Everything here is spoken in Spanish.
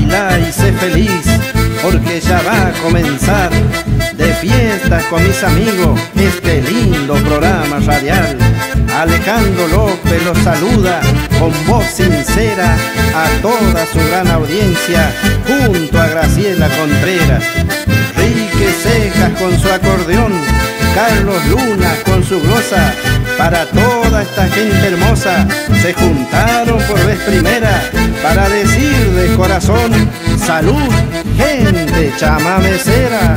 Y sé feliz, porque ya va a comenzar de fiestas con mis amigos este lindo programa radial. Alejandro López los saluda con voz sincera a toda su gran audiencia junto a Graciela Contreras. Rique Cejas con su acordeón, Carlos Luna con su glosa, para toda esta gente hermosa se juntaron por vez primera para decir de corazón salud, gente chamamecera.